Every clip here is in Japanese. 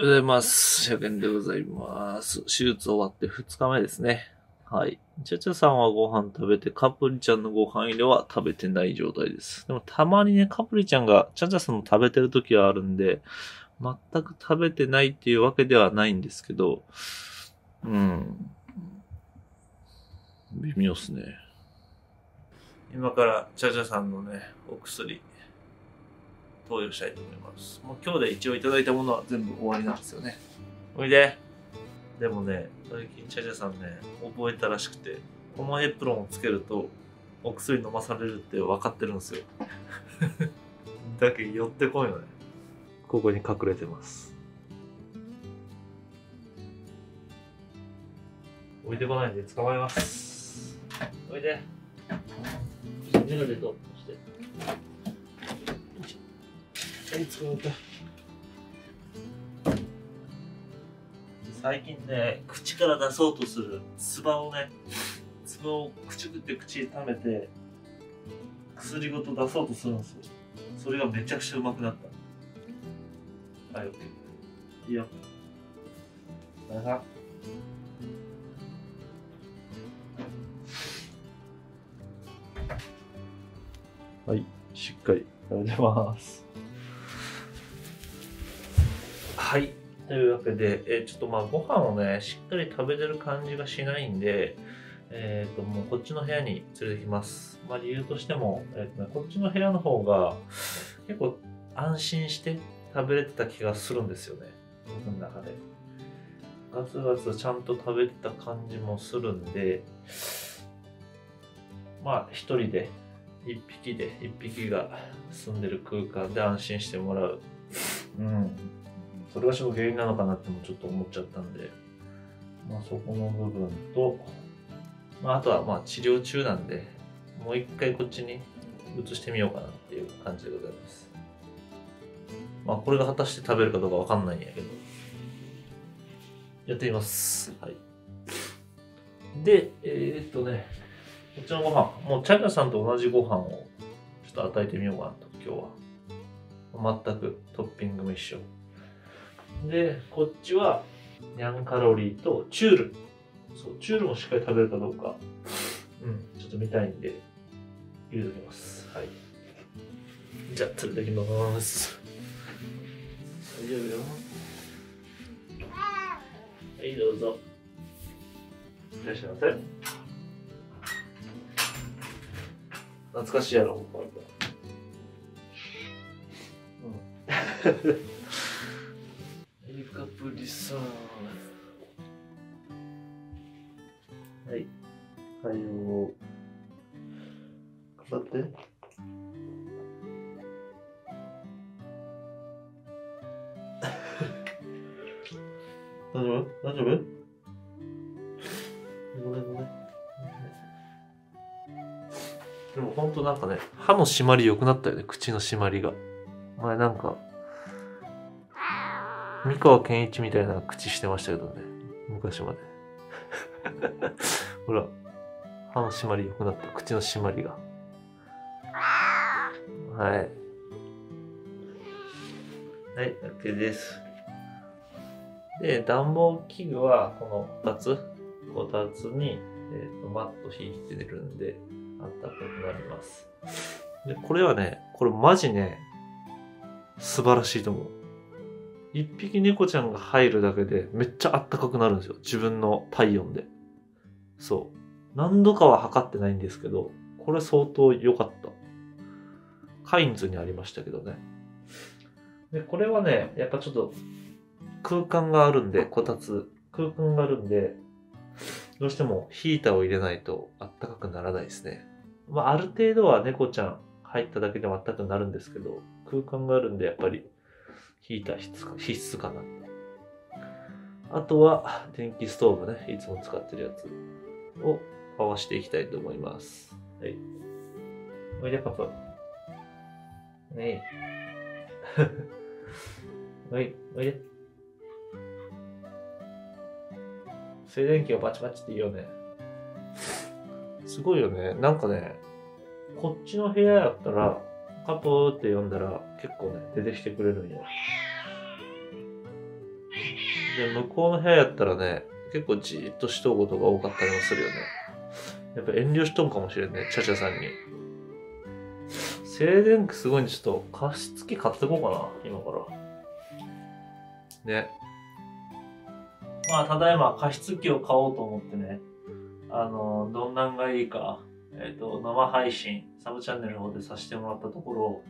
おはようございます。100円でございます。手術終わって2日目ですね。はい。ちゃちゃさんはご飯食べて、カプリちゃんのご飯入れは食べてない状態です。でもたまにね、カプリちゃんがちゃちゃさんの食べてる時はあるんで、全く食べてないっていうわけではないんですけど、うん。微妙っすね。今からちゃちゃさんのね、お薬、投与したいと思います。もう今日で一応いただいたものは全部終わりなんですよね。おいで。でもね、最近チャチャさんね、覚えたらしくて、このエプロンをつけると、お薬飲まされるって分かってるんですよ。だけど寄ってこいよね。ここに隠れてます。置いてこないんで捕まえます。おいで。メガネとして。はい、捕まった。最近ね、口から出そうとする唾をね、唾を口くって口に溜めて、薬ごと出そうとするんですよ。それがめちゃくちゃうまくなった。はい。いいよ。なさはい、しっかり食べてます。はい。というわけで、えーちょっとまあご飯をね、しっかり食べてる感じがしないんで、えっ、と、もうこっちの部屋に連れてきます。まあ理由としても、えーとねこっちの部屋の方が結構安心して食べれてた気がするんですよね。僕の中で。ガツガツちゃんと食べてた感じもするんで、まあ一人で、一匹で、一匹が住んでる空間で安心してもらう。うん。それがちょっと原因なのかなってもちょっと思っちゃったんで、まあそこの部分と、まああとはまあ治療中なんで、もう一回こっちに移してみようかなっていう感じでございます。まあこれが果たして食べるかどうかわかんないんやけど、やってみます。はい。で、えー、っとね、こっちのご飯、もうチャイナさんと同じご飯をちょっと与えてみようかなと、今日は。全くトッピングも一緒。で、こっちはニャンカロリーとチュール。そう、チュールもしっかり食べるかどうか、うん、ちょっと見たいんで、入れときます。はい。じゃあ、連れてきます。大丈夫よ。はい、どうぞ。いらっしゃいませ。懐かしいやろ、ここうん。リカプリさん。はい。はよう。頑張って。大丈夫？大丈夫？ごめんごめん。でもほんとなんかね、歯の締まり良くなったよね、口の締まりが。前なんか、三河健一みたいな口してましたけどね。昔まで。ほら、歯の締まり良くなった。口の締まりが。はい。はい、OK です。で、暖房器具はこの2つ、こたつに、えーとマット引いてるんで、あったかくなります。で、これはね、これマジね、素晴らしいと思う。一匹猫ちゃんが入るだけでめっちゃあったかくなるんですよ。自分の体温で。そう。何度かは測ってないんですけど、これ相当良かった。カインズにありましたけどね。で、これはね、やっぱちょっと空間があるんで、こたつ、空間があるんで、どうしてもヒーターを入れないとあったかくならないですね。まあ、ある程度は猫ちゃん入っただけでもあったかくなるんですけど、空間があるんでやっぱりヒーター必須必須かな。あとは電気ストーブね、いつも使ってるやつを回していきたいと思います。はい。おいで、パパ。ねえ。おい、おいで。静電気がバチバチっていいよね。すごいよね。なんかね、こっちの部屋やったら、カポーって呼んだら結構ね、出てきてくれるんよ。で、向こうの部屋やったらね、結構じーっとしとうことが多かったりもするよね。やっぱ遠慮しとんかもしれんね、チャチャさんに。静電気すごいんで、ちょっと加湿器買ってこうかな、今から。ね。まあ、ただいま加湿器を買おうと思ってね、あの、どんなんがいいか、えっ、と、生配信、サブチャンネルの方でさせてもらったところ、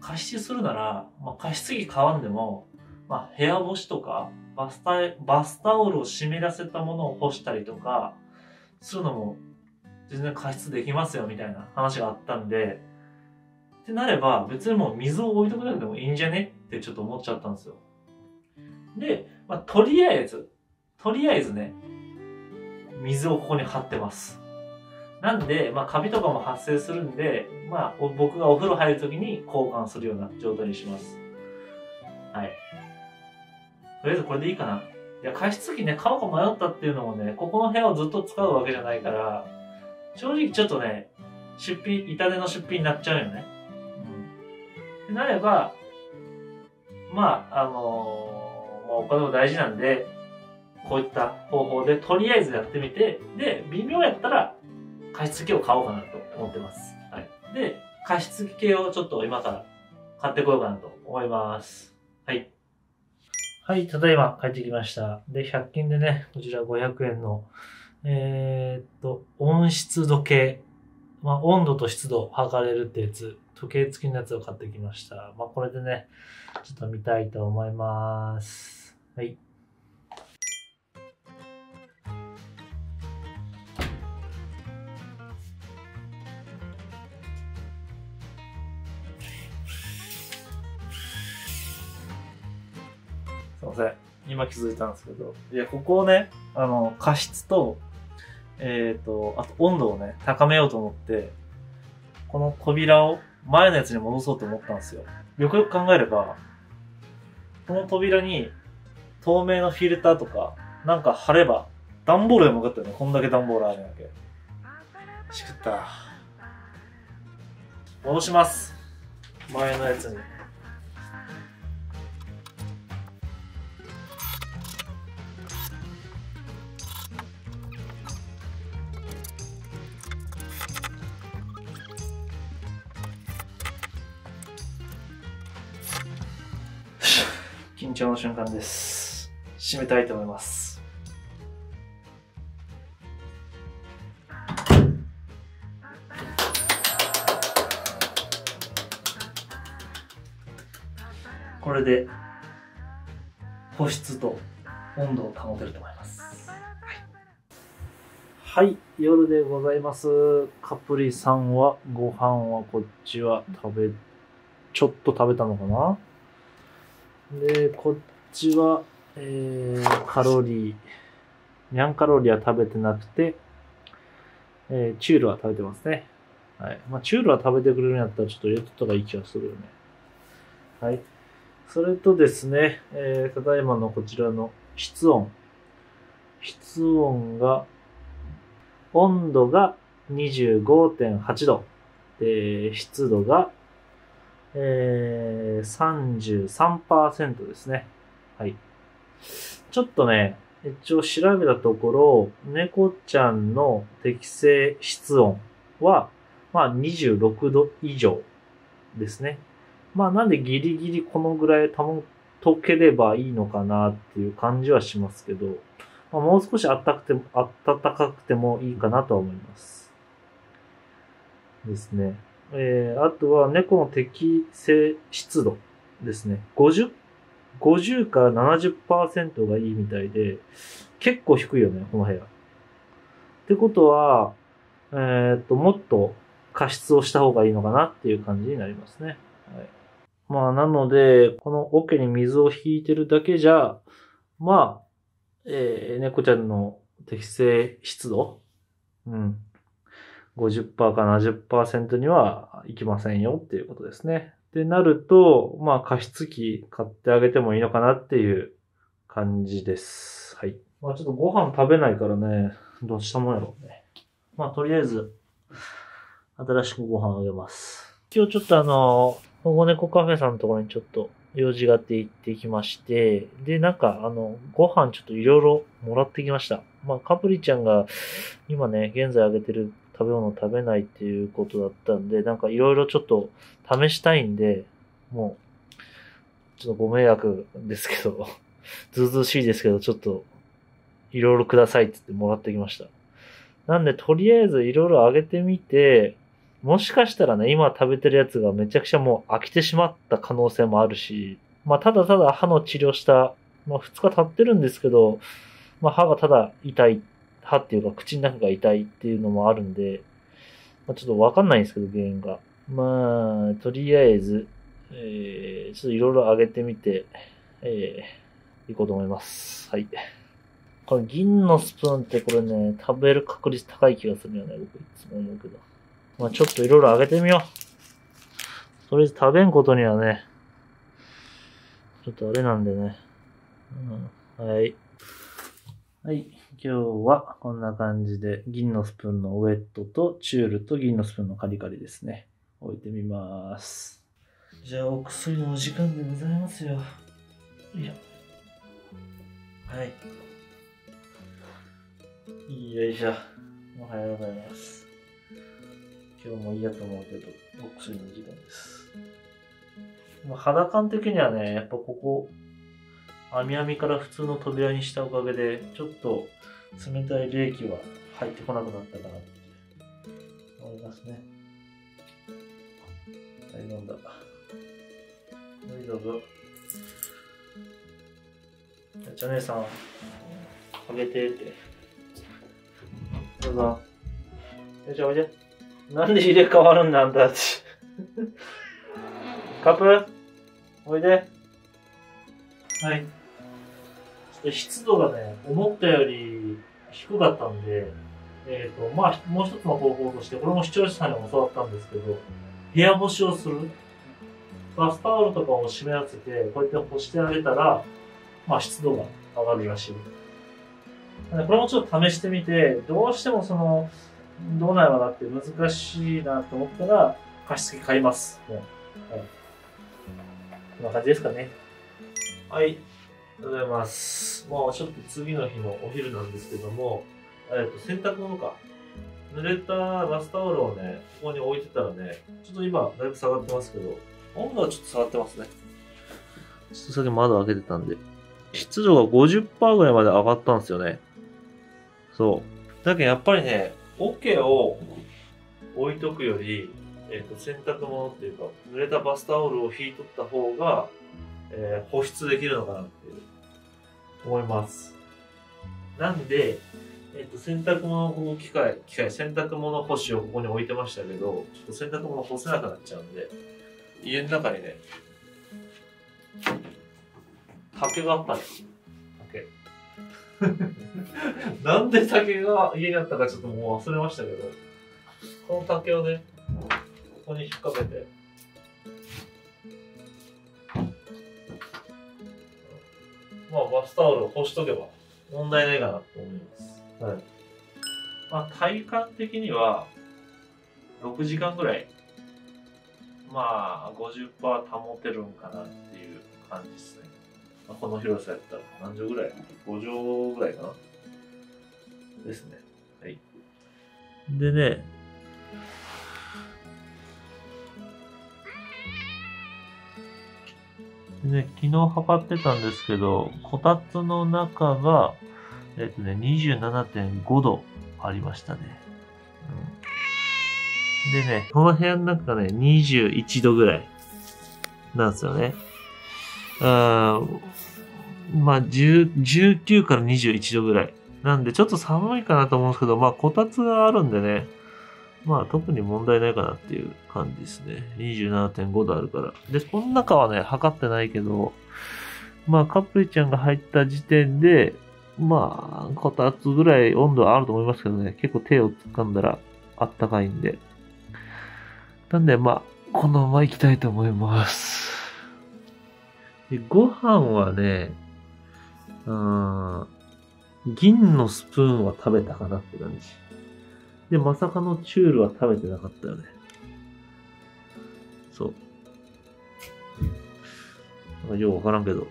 加湿するなら、まあ、加湿器買わんでも、まあ、部屋干しとか、バスタバスタオルを湿らせたものを干したりとか、するのも全然加湿できますよみたいな話があったんで、ってなれば別にもう水を置いとくだけでもいいんじゃねってちょっと思っちゃったんですよ。で、まあ、とりあえず、とりあえずね、水をここに張ってます。なんで、まあ、カビとかも発生するんで、まあ、僕がお風呂入るときに交換するような状態にします。はい。とりあえずこれでいいかな。いや、加湿器ね、買おうか迷ったっていうのもね、ここの部屋をずっと使うわけじゃないから、正直ちょっとね、出費、痛手の出費になっちゃうよね。うん。ってなれば、まあ、あのーまあ、お金も大事なんで、こういった方法でとりあえずやってみて、で、微妙やったら、加湿器を買おうかなと思ってます。はい。で、加湿器系をちょっと今から買ってこようかなと思います。はい。はい、ただいま帰ってきました。で、100均でね、こちら500円の、えー、っと、温湿度計。まあ、温度と湿度測れるってやつ、時計付きのやつを買ってきました。まあ、これでね、ちょっと見たいと思います。はい。すいません。今気づいたんですけど。いや、ここをね、あの、加湿と、えっ、と、あと温度をね、高めようと思って、この扉を前のやつに戻そうと思ったんですよ。よくよく考えれば、この扉に透明のフィルターとか、なんか貼れば、段ボールでもよかったよね。こんだけ段ボールあるわけ。しくった。戻します。前のやつに。緊張の瞬間です。締めたいと思います。これで保湿と温度を保てると思います。はい、はい、夜でございます。カプリさんはご飯はこっちは食べ、ちょっと食べたのかな？で、こっちは、えー、カロリー、ニャンカロリーは食べてなくて、えー、チュールは食べてますね。はい。まあ、チュールは食べてくれるんやったらちょっと入れとった方がいい気がするよね。はい。それとですね、えー、ただいまのこちらの室温。室温が、温度が25.8度。で、湿度がえー、33%ですね。はい。ちょっとね、一応調べたところ、猫ちゃんの適正室温は、まあ26度以上ですね。まあなんでギリギリこのぐらい保とければいいのかなっていう感じはしますけど、まあ、もう少し暖かくても、暖かくてもいいかなとは思います。ですね。えー、あとは猫の適正湿度ですね。50、50から70%がいいみたいで、結構低いよね、この部屋。ってことは、えー、っと、もっと加湿をした方がいいのかなっていう感じになりますね。はい。まあ、なので、この桶に水を引いてるだけじゃ、まあ、えー、猫ちゃんの適正湿度うん。50%か70%にはいきませんよっていうことですね。ってなると、まあ加湿器買ってあげてもいいのかなっていう感じです。はい。まあちょっとご飯食べないからね、どうしたもんやろうね。まあとりあえず、新しくご飯あげます。今日ちょっとあの、保護猫カフェさんのところにちょっと用事があって行ってきまして、で、なんか、あの、ご飯ちょっといろいろもらってきました。まあ、カプリちゃんが今ね、現在あげてる食べ物食べないっていうことだったんで、なんかいろいろちょっと試したいんで、もう、ちょっとご迷惑ですけど、ずうずうしいですけど、ちょっと、いろいろくださいって言ってもらってきました。なんで、とりあえずいろいろあげてみて、もしかしたらね、今食べてるやつがめちゃくちゃもう飽きてしまった可能性もあるし、まあ、ただただ歯の治療した、まあ、2日経ってるんですけど、まあ、歯がただ痛いっ、歯っていうか口の中が痛いっていうのもあるんで、まあ、ちょっとわかんないんですけど、原因が。まあ、とりあえず、えー、ちょっといろいろあげてみて、えー、いこうと思います。はい。これ銀のスプーンってこれね、食べる確率高い気がするよね、僕いつも思うけど。まあちょっといろいろあげてみよう。とりあえず食べんことにはね、ちょっとあれなんでね。うん、はい。はい。今日はこんな感じで、銀のスプーンのウェットとチュールと銀のスプーンのカリカリですね。置いてみます。じゃあ、お薬のお時間でございますよ。いしょ。はい。よいしょ。おはようございます。今日も嫌と思うけど、お薬の時間です。まあ、肌感的にはね、やっぱここ、網網から普通の扉にしたおかげで、ちょっと冷たい冷気は入ってこなくなったかなって思いますね。はい、飲んだ。はい、どうぞ。じゃあ、姉さん、あげてって。どうぞ。よいしょ、おいで。なんで入れ替わるんだ、あんたたち。カップ？おいで。はい。ちょっと湿度がね、思ったより低かったんで、えっ、と、まあ、もう一つの方法として、これも視聴者さんにも教わったんですけど、部屋干しをする。バスタオルとかを湿らせて、こうやって干してあげたら、まあ、湿度が上がるらしい。これもちょっと試してみて、どうしてもその、どうなるかなって難しいなと思ったら、加湿器買います。もうはい。こんな感じですかね。はい。ありがとうございます。もうちょっと次の日のお昼なんですけども、えっと、洗濯物か。濡れたバスタオルをね、ここに置いてたらね、ちょっと今、だいぶ下がってますけど、温度はちょっと下がってますね。ちょっとさっき窓開けてたんで。湿度が50%ぐらいまで上がったんですよね。そう。だけどやっぱりね、桶を置いとくより、えっ、と、洗濯物っていうか、濡れたバスタオルを引いとった方が、えー保湿できるのかなっていう、思います。なんで、えっ、と、洗濯物の機械、機械、洗濯物干しをここに置いてましたけど、ちょっと洗濯物干せなくなっちゃうんで、家の中にね、竹があったんですよ。竹。なんで竹が家にあったかちょっともう忘れましたけど、この竹をね、ここに引っ掛けて、まあバスタオルを干しとけば問題ないかなと思います。はい。まあ体感的には6時間ぐらい、まあ50%保てるんかなっていう感じですね。まあ、この広さやったら何畳ぐらい ?5 畳ぐらいかな？ですね。はい。でね、で、昨日測ってたんですけど、こたつの中が、えっとね、27.5度ありましたね。うん、でね、この部屋の中がね、21度ぐらいなんですよね。あーまあ、19から21度ぐらい。なんで、ちょっと寒いかなと思うんですけど、まあ、こたつがあるんでね、まあ、特に問題ないかなっていう感じですね。27.5度あるから。で、この中はね、測ってないけど、まあ、カプリちゃんが入った時点で、まあ、こたつぐらい温度はあると思いますけどね、結構手を掴んだらあったかいんで。なんで、まあ、このまま行きたいと思います。でご飯はね、うん、銀のスプーンは食べたかなって感じ。で、まさかのチュールは食べてなかったよね。そう。なんかようわからんけど、と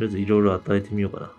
りあえずいろいろ与えてみようかな。